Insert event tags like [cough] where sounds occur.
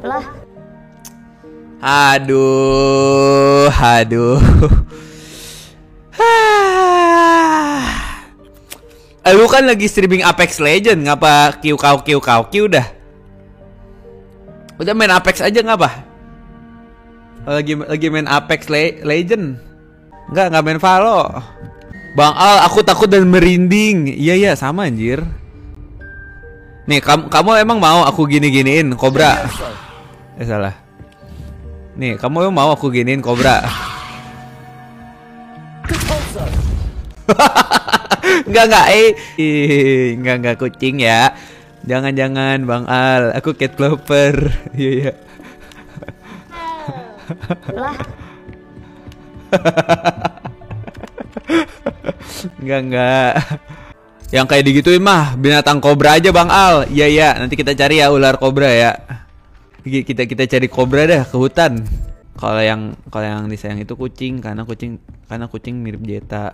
Lah, Aduh, aduh. [sighs] Eh, Lu kan lagi streaming Apex Legend, ngapa kiu kau kiu kau kiu dah? Udah main Apex aja ngapa? Lagi lagi main Apex Le- Legend. Enggak, enggak main Valo. Bang Al, aku takut dan merinding. Iya iya, sama anjir. Nih, kamu kamu emang mau aku gini-giniin Cobra? Eh salah. Nih, kamu mau aku giniin Cobra? [laughs] Enggak enggak eh enggak enggak kucing ya. Jangan-jangan Bang Al, aku cat clover. [laughs] Iya iya. lah, [laughs] Enggak enggak. Yang kayak digituin mah binatang kobra aja Bang Al. Iya iya, nanti kita cari ya ular kobra ya. Ki- Kita kita cari kobra dah ke hutan. Kalau yang kalau yang disayang itu kucing karena kucing karena kucing mirip Jeta.